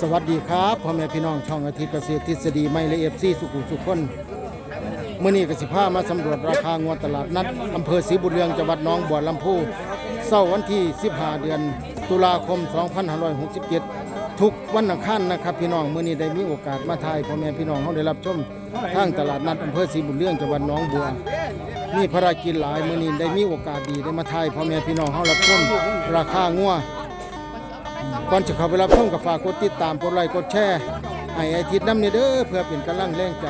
สวัสดีครับพ่อแม่พี่น้องช่องอาทิตย์เกษตรทฤษฎีไม่ละเอียดซีสุขุมสุขคนเมื่อนี้กสิภามาสำรวจราคางวดตลาดนัดอำเภอศรีบุญเรืองจังหวัดน้องบัวลำพูเศร้าร์วันที่ 15 เดือน ตุลาคม 2567 ทุกวันอังคารนะครับพี่น้องเมื่อนี้ได้มีโอกาสมาถ่ายพ่อแม่พี่น้องเขาได้รับชมทางตลาดนัดอำเภอศรีบุญเรืองจังหวัดน้องบัวมีภารกิจหลายเมื่อนี้ได้มีโอกาสดีได้มาถ่ายพ่อแม่พี่น้องเขารับชมราคางัว ก่อนจะเข้าไปรับชมกับฝากกดติดตามกดไลค์กดแชร์ให้ไอทิดน้ำเนี่ยเด้อเพื่อเป็นกำลังแรงใจ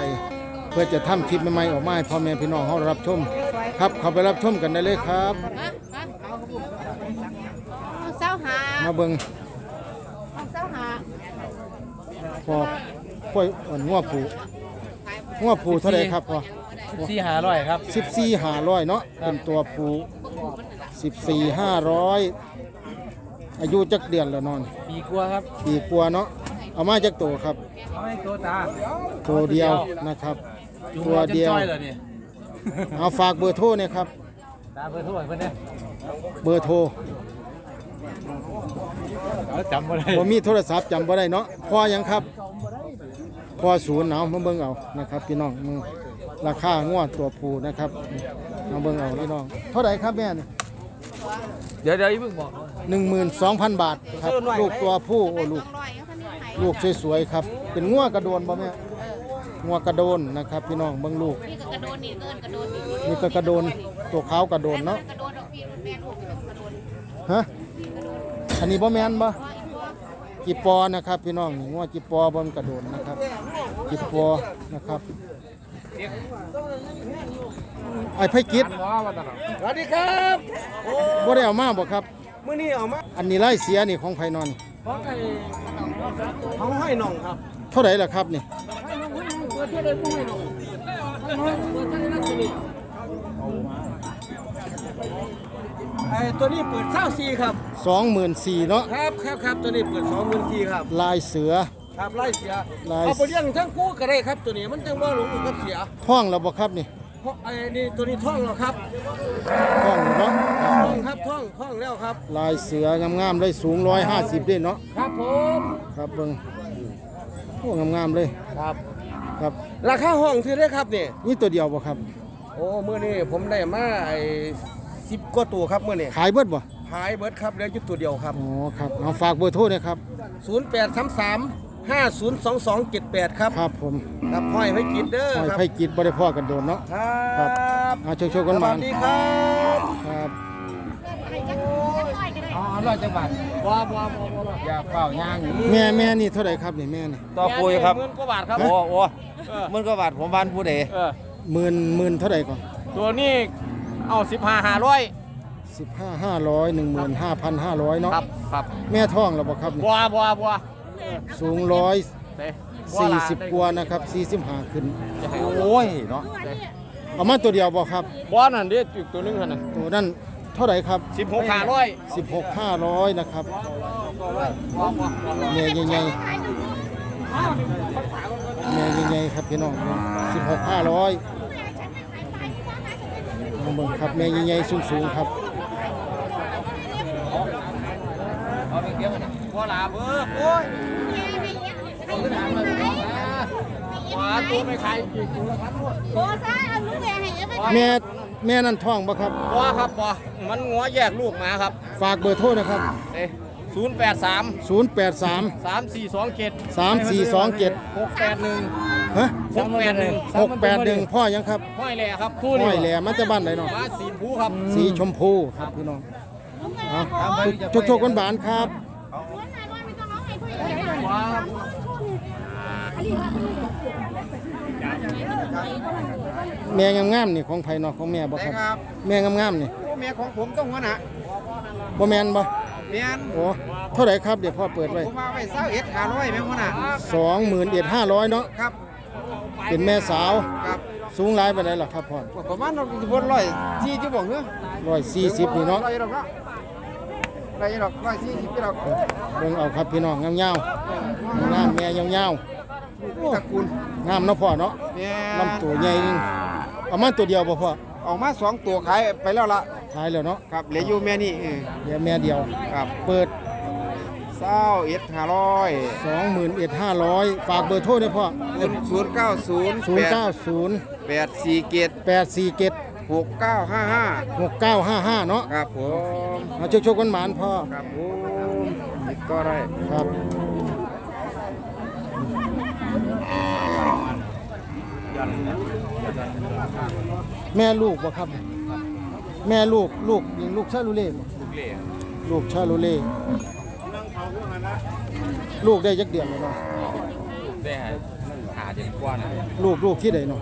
เพื่อจะทำคลิปใหม่ๆออกมาให้พ่อแม่พี่น้องเขารับชม ครับเข้าไปรับชมกันได้เลยครับ เศร้าหามาเบิ่งเศร้าหาพอค่อยอ่อนงัวผูงัวผูเท่าไหรครับพอสี่หาร้อยครับสิบสี่ห้าร้อยเนาะเป็นตัวผูสิบสี่ห้าร้อย อายุจักเดือนแล้วนอนปีกลัวาครับปีกว่าเนาะเอามาจักโตครับเอาให้ตัวตาโตเดียวนะครับตัวเดียวเอาฝากเบอร์โทรเนี่ยครับ ตาเบอร์โทรเพื่อนเนี่ยเบอร์โทรจำไมาได้ผมมีโทรศัพท์จำไบ่ได้เนาะพอยังครับ พอศูนย์เนาะมาเบิ้งเอานะครับ พี่น้องราคาง่วตัวผูนะครับมาเบิ้งเอาพี่น้อง เท่าไหร่ครับแม่เดี๋ยวเดี๋ยวอีเพิ่งบอก หนึ่งหมื่นสองพันบาทครับ ลูกตัวผู้โอ้ลูกลูกสวยๆครับ เป็นงัวกระโดนบ่แม่งัวกระโดนนะครับ พี่น้องเบิ่งลูก นี่ก็กระโดดนี่เกินกระโดดนี่นี่กระโดนตัวขาวกระโดนเนาะฮะ อันนี้บ่แมนบ่ะกิปอนะครับ พี่น้องนี่งัวกิปอบ่มันกระโดนนะครับกิปอนะครับไอ้ไผกิดสวัสดีครับบ่ได้เอามาบ่ครับ มื้อนี้เอามาอันนี้ไล่เสียนี่ของไผนอนของไอ้ของห้อยหน่องครับเท่าไหร่ล่ะครับนี่ไอ้ตัวนี้เปิดเช้าซีครับ24,000เนาะครับครับครับตัวนี้เปิดสองหมื่นสี่ครับลายเสือครับไล่เสียลายเอาไปเลี้ยงทั้งคู่ก็ได้ครับตัวนี้มันจังว่าหลงกับเสียท้องแล้วบ่ครับนี่ เพราะไอ้นี่ตัวนี้ท่องแล้วครับท้องอยู่เนาะท่องครับท่องท่องแล้วครับ ลายเสืองามๆเลยสูง150ด้วยเนาะครับผมครับเบิ่งโอ้งามๆเลยครับครับราคาห้องที่ได้ครับนี่นี่ตัวเดียวบ่ครับ โอ้มื้อนี้ผมได้มาไอ้สิบกว่าตัวครับมื้อนี้ขายเบิดบ่หายเบิดครับเหลืออยู่ตัวเดียวครับอ๋อครับเอาฝากเบอร์โทรหนะครับ 0833 502278 ครับ ครับผมครับห้อยไว้กินเด้อห้อยครับ ไผกิดบ่ได้พ่อกันโดนเนาะ ครับ เอาโชคๆกันสมาวัสดีครับครับให้จักจักร้อยก็ได้อ๋อร้อยจังหวัดว้าวว้าวอย่าเปล่าย่างแม่แม่นี่เท่าไหร่ครับนี่แม่นี่ต่อปุยครับ หมื่นกว่าบาทครับ โอ้โหมันก็บาทผมบ้านผู้ใดเออหมื่นหมื่นเท่าไหร่ก่อนตัวนี้เอาสิบห้าห้าร้อยสิบห้าห้าร้อยหนึ่งหมื่นห้าพันห้าร้อยเนาะครับครับแม่ท้องแล้วบ่ครับนี่บัวบัวบัว สูงร้อยเต้สี่สิบกว่านะครับสี่สิบห้าขึ้น โอ้ยเนาะเอามาตัวเดียวบ่ครับบัวนั่นเด็ดอีกตัวหนึงขนาดตัวนั้นเท่าไหร่ครับสิบหกห้าร้อยสิบหกห้าร้อยนะครับแม่ใหญ่ๆแม่ใหญ่ๆครับพี่น้องสิบหกห้าร้อยลองเบิ่งครับแม่ใหญ่ๆสูงๆครับเอาไปเกี่ยวกันบัวลาเบอร์โอ้ย บัวตัวไม่ขายอีกตัวละพันหมดโอ้ซะเอาลูกแม่ให้เอาไปแม่แม่นั่นท้องบ่ครับบัวครับบัวมันงัวแยกลูกมาครับฝากเบอร์โทรนะครับ เอ้ศูนย์แปดสาม083 สามสี่สองเจ็ด3427 หกแปดหนึ่งฮะหกแปดหนึ่ง681 พ่อยังครับห้อยแหล่ครับคู่นี้ห้อยแหลมมันจะบ้านไหนเนาะมาสีผู้ครับสีชมพูครับพี่น้องเอาโชคๆหวานๆครับไม่ต้องร้องให้ผู้ใหญ่ให้ แม่งามๆนี่ของไผเนาะของแม่บ่ครับครับแม่งามๆนี่แม่ของผมต้องหัวหน้าบ่แม่นบ่แม่นโอ้เท่าไหร่ครับเดี๋ยวพ่อเปิดไว้ผมมาไว้เศร้าเอ็ดหาร้อยแม่หัวหน้า21,500เนาะครับ เป็นแม่สาวครับสูงหลายปานใดล่ะครับพ่อประมาณบนร้อยที่จะบอกเนอะ140นี่เนาะร้อยดอกเนาะร้อยดอกร้อยสี่สิบดอกเบิ่งเอาครับพี่น้องงามๆงามแม่ยาว ตระกูลๆงามเนาะพ่อเนาะแม่ลำตัวใหญ่จริงเอามาตัวเดียวบ่พ่อออกมาสองตัวขายไปแล้วล่ะขายแล้วเนาะครับเหลืออยู่แม่นี่เออเดี๋ยวแม่เดียว ครับเปิด เศร้าเอ็ดห้าร้อยสองหมื่นเอ็ดห้าร้อยฝากเบอร์โทรเนี่ยพ่อศูนย์เก้าศูนย์ศูนย์เก้าศูนย์แปดสี่เจ็ดแปดสี่เจ็ดหกเก้าห้าห้าหกเก้าห้าห้าเนาะครับผมเอาโชคๆกันหมานพ่อครับผมติดก็ได้ ครับ แม่ลูกบ่ครับ แม่ลูกลูกยิงลูกชาลูเล่บ่ลูกเล่ลูกชาลูเล่ลูกได้ยักเดือนแล้วเนาะได้หาเจ็ดกว่านะลูกลูกที่ใดเนาะ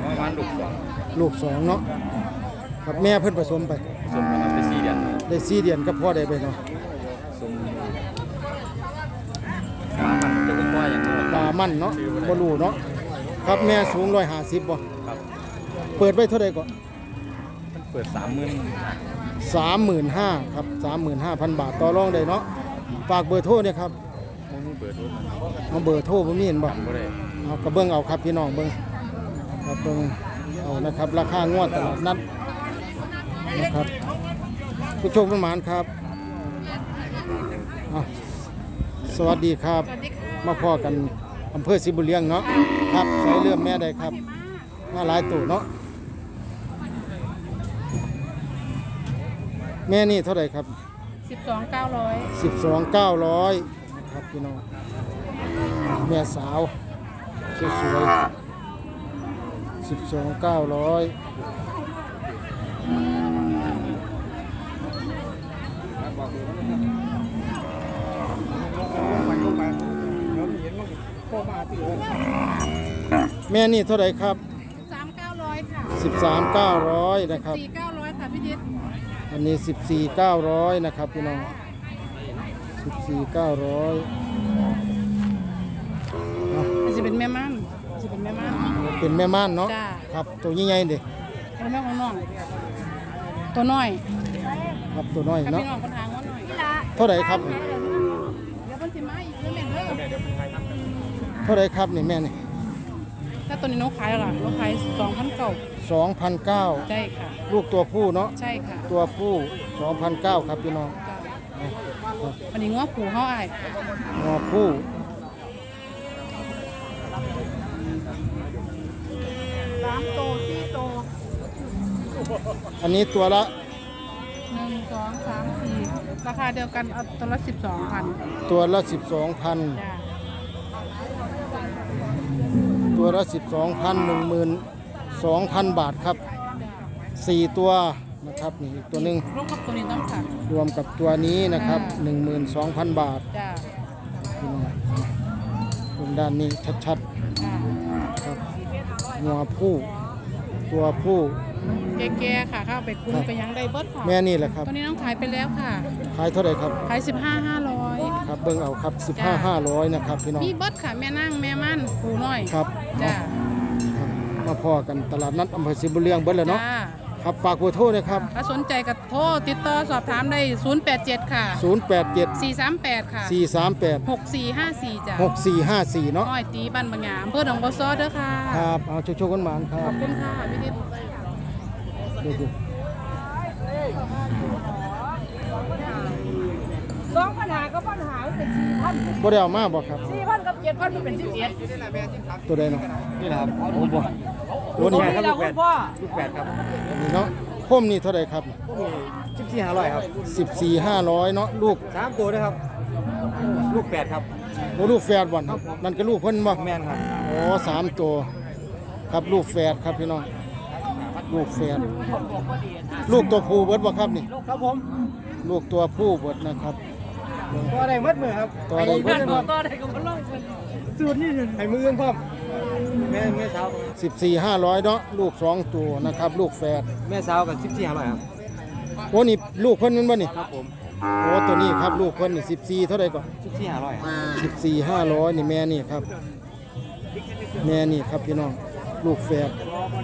ประมาณลูกสองลูกสองเนาะครับแม่เพิ่นผสมไปสมกันมาเป็นสี่เดือนได้สี่เดือนก็พ่อได้ไปเนาะสมสามพันจะเป็นว่าอย่างไรตามั่นเนาะบ่รู้เนาะ ครับแม่สูง150บ่ครับเปิดไว้เท่าใดก่อนมันเปิดสามหมื่นสามหมื่นห้าครับสามหมื่นห้าพันบาทต่อรองได้เนาะฝากเบอร์โทรเนี่ยครับมันเปิดรุ่นเอาเบอร์โทรผมมีเห็นบ่ก็ได้เอากระเบื้องเอาครับพี่น้องเบิ้งครับเบิ้งเอานะครับราคางวดตลาดนัดนะครับผู้ชมประมาณครับอะสวัสดีครับสวัสดีค่ะมาพ่อกัน อำเภอสิบุเลียงเนาะครับใช้เลื่อมแม่ได้ครับมาหลายตู่เนาะแม่นี่เท่าไหร่ครับ 12 900 12 900นะครับพี่น้องแม่สาวสวยๆ12 900 แม่นี่เท่าไหร่ครับ สามเก้าร้อยค่ะสิบสามเก้าร้อยนะครับ สี่เก้าร้อยค่ะพี่ทิศอันนี้สิบสี่เก้าร้อยนะครับพี่น้องสิบสี่เก้าร้อยมันจะเป็นแม่ม่านมันจะเป็นแม่ม่าน เป็นแม่ม่านเนาะ จ้าครับ ตัวใหญ่ๆเด็เป็นแม่ของน้อง ตัวน้อยครับตัวน้อยกับเนาะ พี่น้องคนทางว่าน้อยเท่าไหร่ครับ เดี๋ยวมันสิมาอีกเรื่องหนึ่งเด้อ เท่าไหร่ครับนี่แม่นี่ถ้าตัวนี้น้องขายหรอน้องขายสองพันเก้าสองพันเก้าใช่ค่ะ ลูกตัวผู้เนาะใช่ค่ะตัวผู้สองพันเก้าครับพี่น้องวันนี้ง้อผูเขาอายงอผู้สามโตสี่โตอันนี้ตัวละหนึ่งสองสามสี่ราคาเดียวกันเอาตัวละสิบสองพันตัวละสิบสองพันจ้า ตัวละสิบสองพันหนึ่งหมื่นสองพันบาทครับสี่ตัวนะครับนี่อีกตัวหนึ่งลูกกับตัวนี้ต้องค่ะรวมกับตัวนี้นะครับหนึ่งหมื่นสองพันบาทจ้าพี่น้องตรงด้านนี้ชัดจ้าๆครับงัวผู้ ตัวผู้แก่ๆค่ะเข้าไปคุ้มไปยังได้เบิดค่ะแม่นี่แหละครับ ตัวนี้ต้องขายไปแล้วค่ะ ขายเท่าไหร่ครับ ขาย สิบห้าห้าร้อยครับเบิ่งเอาครับ15 500นะครับพี่น้องมีเบิดค่ะแม่นั่งแม่มั่นผูน้อยครับจ้าครับมาพอกันตลาดนัดอำเภอสิบุญเรียงเบิดแล้วเนาะจ้าครับฝากเบอร์โทรนะครับถ้าสนใจก็โทรติดต่อสอบถามได้ 087 ค่ะ 087 438 ค่ะ 438 6454จ้ะ6454 เนาะน้อยตีบ้านบางยามอำเพื่อหนองบัวซอเด้อค่ะ ครับ เอาโชคๆกันหมานครัขอบบคุณค่ะ พี่นิด ดูดู สองปัญหาก็ปัญหา เป็นสี่พันบ่ได้เอามาบ่ครับ สี่พันกับเจ็ดพันมันเป็นสิบเอ็ดตัวใดเนาะนี่แหละครับโอ้บ่โอ้นี่เราคุณพ่อลูกแปดครับนี่เนาะคมนี่เท่าไหร่ครับสิบสี่ห้าร้อยครับ14 500เนาะลูกสามตัวด้วยครับ ลูกแปดครับโอ้ลูกแฝดบ่อนนั่นก็ลูกเพิ่นบ่ แม่นครับอ๋อสามตัวครับลูกแฝดครับพี่น้องลูกแฝดลูกตัวผู้เบิดบ่ครับนี่ ครับผม ลูกตัวผู้เบิดนะครับ ตัวได้มัดมือครับตัวใดเบิดต่อต่อได้ก็มาลงกันสูตรนี่หนึ่งให้มือพร้อมแม่แม่สาวสิบสี่ห้าร้อยเนาะลูกสองตัวนะครับ ลูกแฝดแม่สาวกับสิบสี่ห้าร้อยครับโอ้นี่ลูกเพิ่นนั่นบ่นี่ครับผมโอ้ตัวนี้ครับลูกเพิ่นนี่สิบสี่เท่าไหร่ก่อนสิบสี่ห้าร้อยสิบสี่ห้าร้อยนี่แม่นี่ครับ แม่นี่ครับพี่น้องลูกแฝด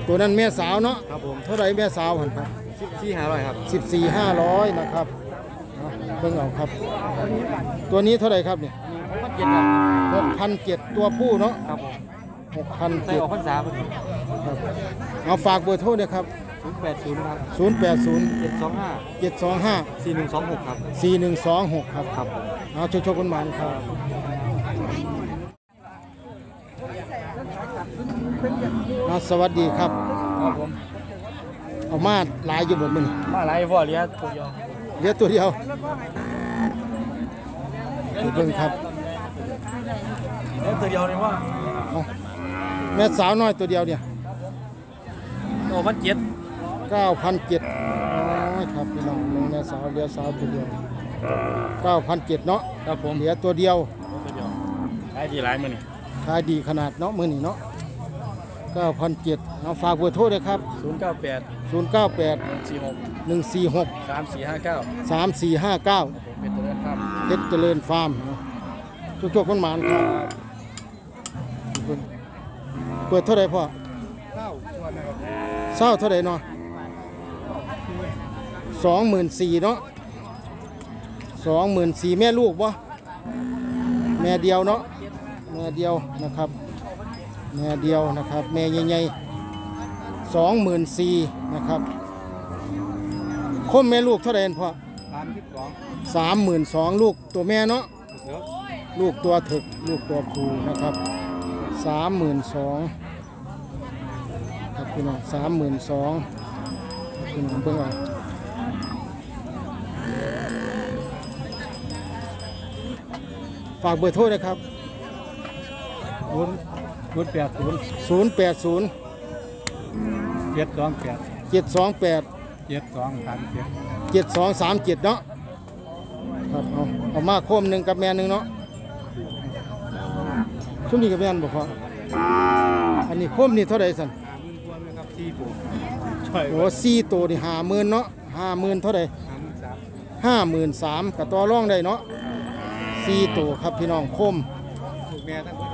ตัวนั้นแม่สาวเนาะครับผมเท่าไหร่แม่สาวหันครับสิบสี่ห้าร้อยครับสิบสี่ห้าร้อยนะครับ เอาเบิ่งเอาครับ ตัวนี้เท่าไหร่ครับเนี่ยมัดเย็นครับหกพันเจ็ดตัวผู้เนาะครับผมหกพันใส่เจ็ดออกพรรษาพอดีครับเอาฝากเบอร์โทรเนี่ยครับศูนย์แปดศูนย์ครับศูนย์แปดศูนย์เจ็ดสองห้าเจ็ดสองห้าสี่หนึ่งสองหกครับ สี่หนึ่งสองหกครับ ครับผม เอาโชคโชคคนหมานครับ เอาสวัสดีครับ ครับผม เอามาหลายอยู่บ่มึงมาอะไรพ่อเลี้ยงตัวเดียว เหลือตัวเดียวไปเบิ่งครับเลี้ยงตัวเดียวเลยว่าเอาแม่สาวน้อยตัวเดียวเนี่ยโอ้พันเจ็ด9,007อ๋อครับพี่น้องลงแม่สาวเหลือสาวตัวเดียว9,007เนาะครับผมเหลือตัวเดียวตัวเดียวขายดีหลายมื้อนี่ขายดีขนาดเนาะมื้อนี้เนาะ9,007เอาฝากเบอร์โทรด้วยครับศูนย์เก้าแปด 098 สี่หก146 สามสี่ห้าเก้า3459ผมเป็นตัวเลือกครับ เพชรเจริญฟาร์มทุกทุกๆคนหมานครับเปิดเท่าไหร่พ่อเศร้าเท่าไหร่เนาะสองหมื่นสี่เนาะสองหมื่นสี่แม่ลูกวะแม่เดียวเนาะแม่เดียวนะครับ แม่เดียวนะครับ แม่ใหญ่ๆ สองหมื่นสี่นะครับคมแม่ลูกเท่าไหร่พ่อสามสิบสองสามหมื่นสองลูกตัวแม่เนาะลูกตัวถึกลูกตัวผูนะครับสามหมื่นสองครับพี่น้องสามหมื่นสองพี่น้องเพิ่งเอาฝากเบอร์โทรนะครับศูนย์ศูนย์แปดศูนย์ศูนย์แปดศูนย์ เจ็ดสองแปดเจ็ดสองแปดเจ็ดสองสามเจ็ดเจ็ดสองสามเจ็ดเนาะครับเอาเอามาโคมหนึ่งกับแม่หนึ่งเนาะช่วงนี้กับแม่นบอกพออันนี้โคมนี่เท่าไหร่สันครับสี่ตัวโอ้สี่ตัวนี่ห้าหมื่นเนาะห้าหมื่นเท่าไหร่ห้าหมื่นสามห้าหมื่นสามกับตัวร่องได้เนาะสี่ตัวครับพี่น้องโคมลูกแม่ทั้งหมด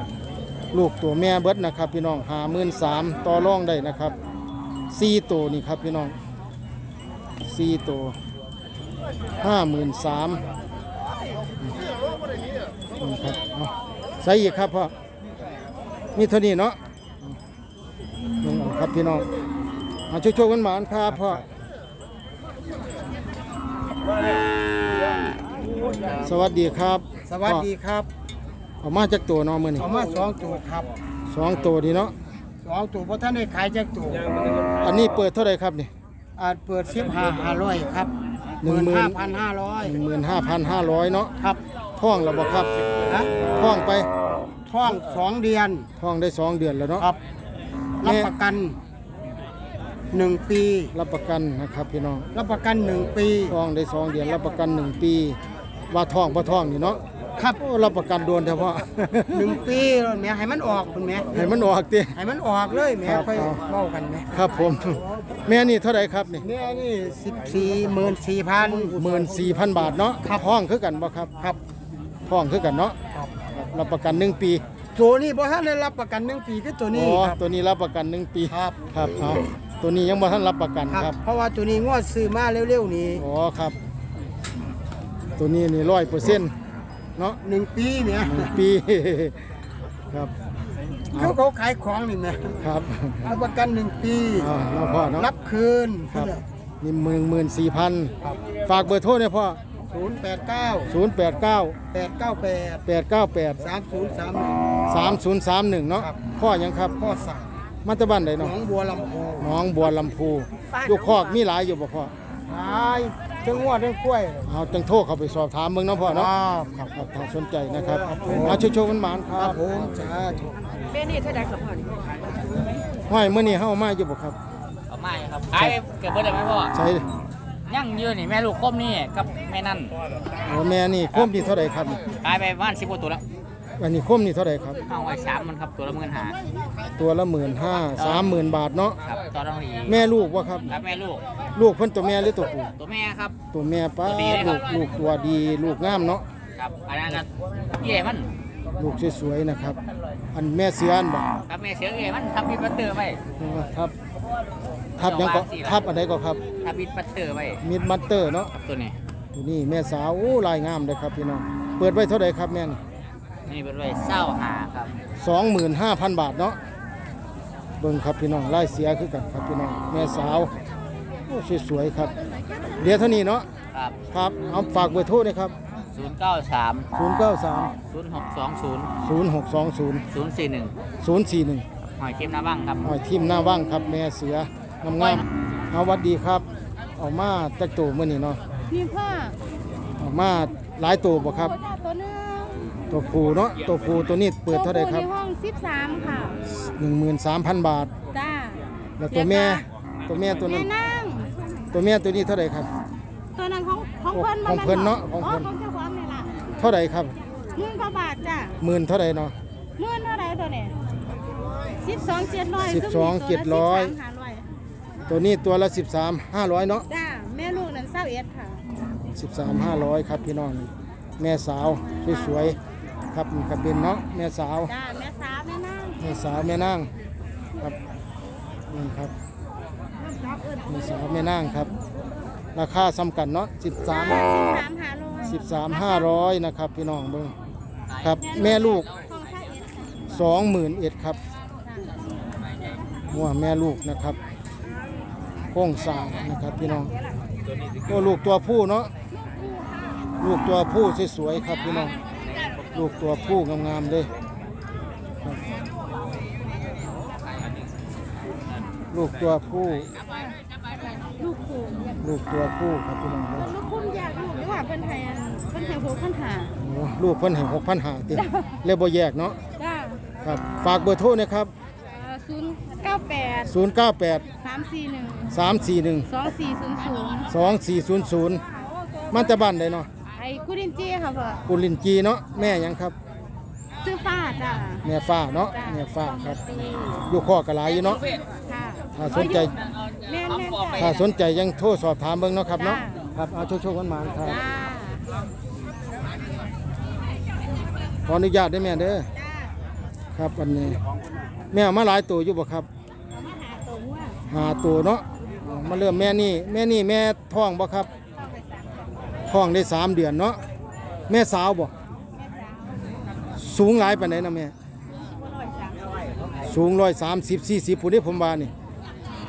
ลูกตัวแม่เบิดนะครับ พี่น้องห้าหมื่นสามต่อร่องได้นะครับ สี่ตัวนี่ครับพี่น้องสี่ตัวห้าหมื่นสามนี่ครับเอาใส่อีกครับพ่อมีเท่านี้เนาะลงเอาครับพี่น้องเอาโชคๆกันหมานครับพ่อสวัสดีครับ สวัสดีครับพ่อเอามาจากตัวเน้องมือนี่เอามาสองตัวครับสองตัวดีเนาะ สองตัวเพราะท่านได้ขายจากตัวอันนี้เปิดเท่าไหร่ครับนี่อาจเปิดสิบห้าห้าร้อยครับหนึ่งหมื่นห้าพันห้าร้อยหนึ่งหมื่นห้าพันห้าร้อยเนาะครับท่องแล้วบ่ครับนะท่องไปท่องสองเดือนท่องได้สองเดือนแล้วเนาะครับแม่รับประกันหนึ่งปี รับประกันนะครับพี่น้อง รับประกันหนึ่งปีท่องได้สองเดือน รับประกันหนึ่งปี ว่าท่องบ่ท่องนี่เนาะ ครับโอ้รับประกันโดนเฉพาะ หนึ่งปีแม่ให้มันออกคุณแม่ให้มันออกติ ให้มันออกเลยแม่ครับค่อยเอา เว้ากันแม่ครับผม แม่นี่เท่าไหร่ครับนี่แม่นี่สิบสี่หมื่นสี่พันหมื่นสี่พันบาทเนาะครับท่องคือกันบ่ครับครับท่องคือกันเนาะครับครับรับประกันหนึ่งปีตัวนี้บ่ท่านได้รับประกันหนึ่งปีคือตัวอ๋นี้อครับ ตัวนี้รับประกันหนึ่งปีครับ ครับเอาตัวนี้ยังบ่ทันรับประกันคครัรับ บ เพราะว่าตัวนี้งวดซื้อมาเร็วๆนี้อ๋อครับ ตัวนี้นี่ร้อยเปอร์เซ็นต์ เนาะหนึ่งปีเนี่ยหนึ่งปี ครับเขาเขาขายของนี่แม่ครับรับประกันหนึ่งปีอ่าเนาะพ่อเนาะรับคืนครับนี่หมื่นหมื่นสี่พันฝากเบอร์โทรเนี่ยพ่อศูนย์แปดเก้าศูนย์แปดเก้าแปดเก้าแปดแปดเก้าแปดสามศูนย์สามหนึ่งสามศูนย์สามหนึ่งเนาะครับ พ่อยังครับพ่อสั่งมาตะบ้านใดหนอเนาะงบัวลำพูน้องบัวลำพูอยู่คอกมีหลายอยู่บ่พ่อขาย ทั้งงวดทั้งกล้วยเอาจังโทรเข้าไปสอบถามเมืองเนาะพ่อเนาะครับครับถ้าสนใจนะครับเอาโชว์ๆมันหมานๆคครัรับบผมสาธุเบ้นี่เท่าใดกับพ่อนี่ห้อยมื้อนี้เฮามาอยู่บ่ครับเอาไม่ครับขายไปเกือบเบิดเลยไหมพ่อใช่ยั่งยืนนี่แม่ลูกก้มนี่กับแม่นั่นโอ้แม่นี่โคมนี่เท่าไหร่ครับนี่ขายไปประมาณสิบกว่าตัวแล้ว อันนี้โคมนี่เท่าไหร่ครับเอาไว้สามมันครับตัวละหมื่นหาตัวละหมื่นห้าสามหมื่นบาทเนาะครับตอนนั้นอีแม่ลูกวะครับ ครับแม่ลูก ลูกเพิ่นตัวแม่หรือตัวผู้ตัวแม่ครับ ตัวแม่ป้าตัวดีเลยครัลูบ กลูกตัวดี ลูกงามเนาะครับอันนั้นก็เอี่ยมันลูกสวยๆนะครับ อันแม่เสืออันบ่ครับแม่เสือเอี่ยมันทับบิดปัตเตอร์ไว้ครับทับยังก็ทับอันใดก็ครับทับบิดปัตเตอร์ไว้มิดมัตเตอร์เนาะ ครับตัวนี้ตัวนี้แม่สาวโอ้ลายงามเลยครับพี่น้อง เปิดไว้เท่าไหร่ครับแม่น นี่เป็นไว้เศร้าหาครับ25,000 บาทเนาะเบิ่งครับพี่น้องลายเสียคือกันครับพี่น้องแม่สาวโอ้สวยๆครับเดี๋ยวเท่านี้เนาะครับครับเอาฝากเบอร์โทรด้วยครับ0ศูนย์เก้าสามศูนย์เก้าสามศูนย์หกสองศูนย์ศูนย์หกสองศูนย์ศูนย์สี่หนึ่งศูนย์สี่หนึ่งหอยเก็บหน้าบ้างครับ หอยทิมหน้าว่างครับแม่เสืองามงามๆเอาหวัดดีครับเออกมาจักตัวมื้อนี้เนาะมีผ้าเออกมาหลายตัวบ่ครับโจ้าตัวหนึง ตัวผูเนาะตัวผูตัวนี้เปิดเท่าไหร่ครับ ตัวผู้ในห้องสิบสามค่ะ 13,000 บาท จ้าแล้วตัวแม่ตัวแม่ตัวนั้แม่นนั่ง ตัวแม่ตัวนี้เท่าไหร่ครับ ตัวนั้นของของเพิ่นของเพิ่นเนาะขขอองงเพิ่เพิ่น นของเจ้าของนี่ล่ะเท่าไหร่ครับหมื่นกว่าบาทจ้ะหมื่นเท่าไหร่เนาะ หมื่นเท่าไหรตัวเนี่ยสิบสองเจ็ดร้อยสิบสองเจ็ดร้อยห้าร้อยตัวนี้ตัวละ 13 500เนาะจ้าแม่ลูกนั้นเศร้าเอ็ดค่ะ 13 500ครับพี่น้องแม่สาวสวยๆ ครับนี่ครับเป็นเนาะแม่สาวจ้าแม่สาวแม่นั่งแม่สาวแม่นางครับนี่ครับแม่สาวแม่นางครับ ราคาซ้ำกันเนาะสิบสามหาร้อย13 13 500นะครับพี่น้องเบิ่งครับแม่ลูกของเศร้าเอ็ดค่ะ21,000ครับหัวแม่ลูกนะครับโค้งสร้างนะครับพี่น้องก็ลูกตัวผู้เนาะลูกตัวผู้สวยๆครับพี่น้อง ลูกตัวผู้งามๆเลยครับลูกตัวผู้ ลูกคู่ลูกตัวผู้ครับพี่น้องเด้อลูกคุ้มอยากลูกหรือว่าเพิ่นไทยอันเพิ่นไทยโหเพิ่นหาโอ้ลูกเพิ่นให้หกพันหาติเลยบ่แยกเนาะจ้าครับ ฝากเบอร์โทรนะครับศูนย์เก้าแปด098สามสี่หนึ่ง341สองสี่ศูนย์ศูนย์2400มันจะบ้านใดเนาะไอ้กุดินจี้ค่ะพ่อกุลินจีเนาะแม่หยังครับ ซื้อฟ้าจ้าแม่ฟ้าเนาะจ้าแม่ฟ้าครับปีอยู่ข้อกระหลายอยู่เนาะค่ะถ้าสนใจแม่นแม่นจ้าถ้าสนใจยังโทรสอบถามเบิ่งเนาะครับเนาะครับเอาโชคๆกันมาครับจ้าขออนุญาตได้แม่เด้อจ้าครับอันนี้ แม่เอามาหลายตัวอยู่บ่ครับเอามาหาตัวว่าหาตัวเนาะมาเริ่มแม่นี่แม่นี่แม่ท้องบ่ครับเข้าไปสาม ท้องได้สามเดือนเนาะแม่สาวบ่สูงหลายปานใดนะแม่สูงร้อยสามสิบสี่สิบผู้นี้ผมว่านี่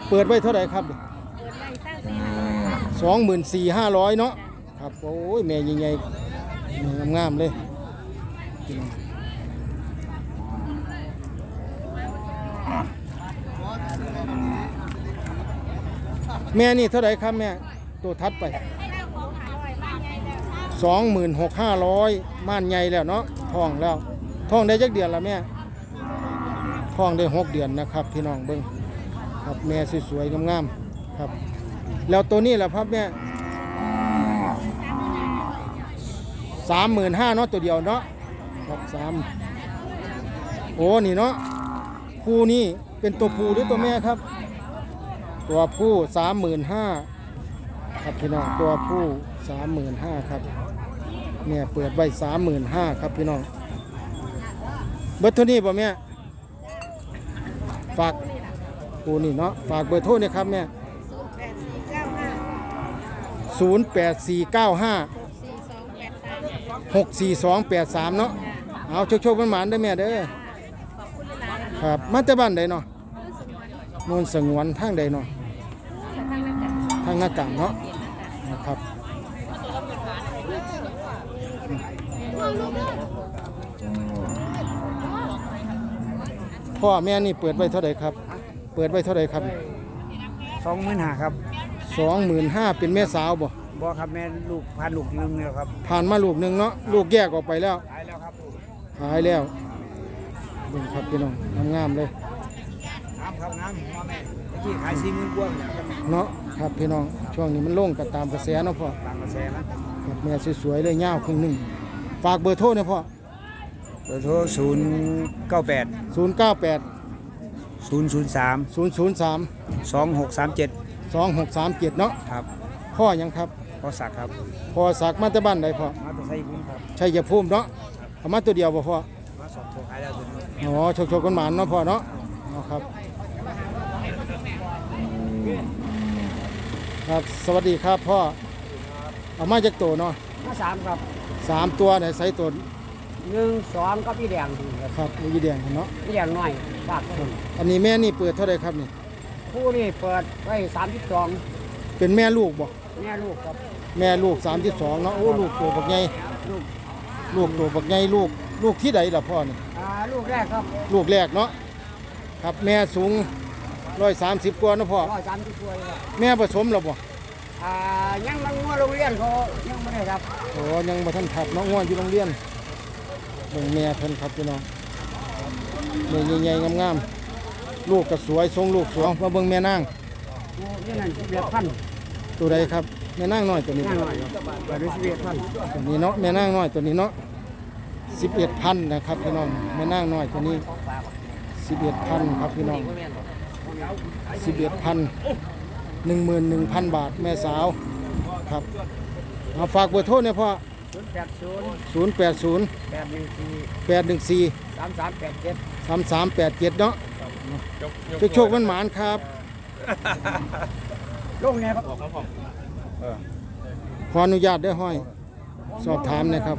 เปิดไว้เท่าไหร่ครับเดสองหมื่นสี่ห้าร้อยเนาะครับโอ้ยแม่ใหญ่ๆแม่งามๆเลยแม่นี่เท่าไหร่ครับแม่ตัวทัดไป สองหมื่นหกห้าร้อยม่านใหญ่แล้วเนาะท้องแล้วท้องได้จักเดือนละแม่ท้องได้หกเดือนนะครับ พี่น้องเบิ้งครับแม่สวยๆงามๆครับ แล้วตัวนี้แหละครับแม่สามหมื่นห้าเนาะตัวเดียวเนาะครับสามโอ้นี่เนาะผู้นี่เป็นตัวผู้หรือตัวแม่ครับ ตัวผู้สามหมื่นห้าครับพี่น้องตัวผู้ สามหมื่นห้าครับแม่ยเปิดไว้สามหมื่นห้าครับพี่น้องเบอร์โทรนี่ป่ะแม่ฝากผู้นี่เนาะฝากเบอร์โทรนี่ครับแม่ศูนย์แปดสี่เก้าห้า0 8 4 9 5สี่สองแปดสามเนาะเอาโชคโชคมันหมานได้แม่เด้อครับมาแต่บ้านใดเนาะโนนสงวนทางใดเนาะทางหน้ากางเนาะนะครับ พ่อแม่นี่เปิดไว้เท่าไหร่ครับ เปิดไว้เท่าไหร่ครับสองหมื่นห้าครับสองหมื่นห้าเป็นแม่สาวบ่บอครับแม่ลูกพาลูกนึงแล้วครับผ่านมาลูกหนึ่งเนาะลูกแยกออกไปแล้วตายแล้วครับหายแล้วเบิ่งครับพี่น้องงามๆเลยน้ำครับน้ำพ่อแม่ที่ขายสี่หมื่นกว่าเนี่ยครับเนาะครับพี่น้องช่วงนี้มันลงกับตามกระแสเนาะพ่อตามกระแสนะครับแม่สวยๆเลยยาวครึ่งหนึ่งฝากเบอร์โทรนะพ่อเบอร์โทรศูนย์เก้าแปด0 9 8ศูนย์ศูนย์สาม0 0 3สองหกสามเจ็ด2 6 3 7เนาะครับพ่อยังครับพอสักครับพ่อสักมาแต่บ้านใดพ่อมาตัวใส่คุ้มครับชัยภูมิเนาะเอามาตัวเดียวบ่พ่อมาสองตัวขายแล้วตัวนี้อ๋อโชคโชคกันหมานเนาะพ่อเนาะเอาครับครับสวัสดีครับพ่อเอามาจากตัวเนาะมาสามครับสามตัวไหนใส่ตัว หนึ่งสองก็พี่แดงครับครับมีแดงเนาะพี่แดงน้อยฝากคนอันนี้แม่นี่เปิดเท่าไหรครับนี่ผู้นี่เปิดไว้สามสิบสองเป็นแม่ลูกบ่แม่ลูกครับแม่ลูก32เนาะโอ้ลูกตัวบักใหญ่ลูกลูกตัวบักใหญ่ลูกลูกที่ใดล่ะพ่อนี่อ่าลูกแรกครับลูกแรกเนาะครับแม่สูงร้อยสามสิบกว่าเนาะพ่อร้อยสามสิบตัวครับแม่ผสมแล้วบ่อ่ายังมันงัวโรงเรียนเขายังไม่ได้ครับโอ้ยังบ่ทันถักน้องง่วนอยู่โรงเรียน เบิ่งแม่เพิ่นครับพี่น้องเบิ่งใหญ่ๆงามๆลูกก็สวยทรงลูกสวยมาเบิ่งแม่นางนี่นั่นสิบเอ็ดพันตัวใดครับแม่นางน้อยตัวนี้นั่งหน่อยเปิดด้วยสิบเอ็ดพันตัวนี้เนาะแม่นางน้อยตัวนี้เนาะ11,000นะครับพี่น้องแม่นางน้อยตัวนี้11,000ครับพี่น้อง11,000 11,000บาทแม่สาวครับเอาฝากเบอร์โทรเนี่ยพ่อ ศูนย์แปดศูนย์080แปดหนึ่งสี่814สามสามแปดเจ็ด3387เนาะโชคๆมันหมานครับลงเนี่ยครับขออนุญาตได้อห้อย สอบถามหนะครับ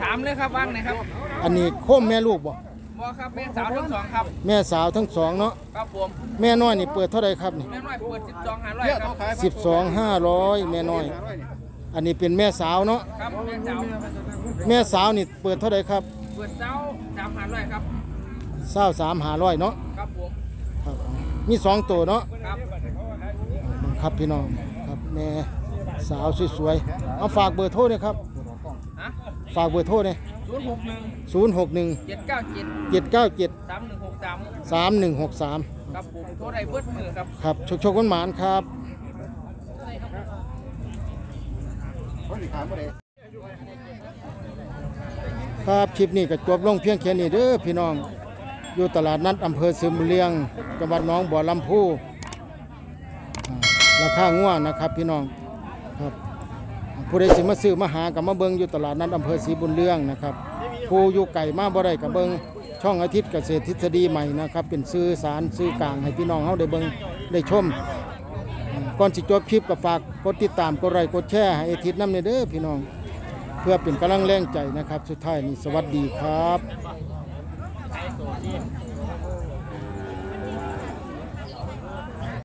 ถามเลยครับว่างไหนครับ อันนี้โคมแม่ลูกบ่ บอครับแม่สาวทั้งสองครับแม่สาวทั้งสองเนาะครับผมแม่น้อยนี่เปิดเท่าไหรครับนี่แม่น้อยเปิดสิบสองหาร้อยครับสิบสองห้าร้อยแม่น้อย อันนี้เป็นแม่สาวเนาะครับแม่สาวแม่สาวนี่เปิดเท่าไหรครับเปิดเจ้าสามหาร้อยครับเศร้าสามหาร้อยเนาะครับผมครับมีสองตัวเนาะครับครับพี่น้องครับแม่สาวสวยๆเอาฝากเบอร์โทรเนี่ยครับฮะฝากเบอร์โทรเนี่ย ศูนย์หกหนึ่งศูนย์หกหนึ่งเจ็ดเก้าเจ็ดเจ็ดเก้าเจ็ดสามหนึ่งหกสามสามหนึ่งหกสามครับผมโทรได้เบิดมือครับครับโชคโชคกันหมานครับครับคลิปนี้ก็จบลงเพียงแค่นี้เด้อพี่น้อง อยู่ตลาดนัดอำเภอซึมเลียงจังหวัดหนองบัวลำพูอ่าราคาง่วนะครับพี่น้องครับ ผู้ใดสิมาซื้อมาหากับมาเบิงอยู่ตลาดนัดอำเภอศรีบุญเรืองนะครับผู้อยู่ไก่มาบ่ได้กับเบิงช่องอาทิตย์เกษตรทฤษฎีใหม่นะครับ เป็นซื้อสารซื้อกลางให้พี่น้องเฮาได้เบิงได้ชมอ่าก่อนสิจบคลิปก็ฝากกดติดตามกดไลค์กดแชร์ให้อาทิตย์นำเด้อพี่น้อง เพื่อเป็นกำลังแรงใจนะครับ สุดท้ายนี้สวัสดีครับ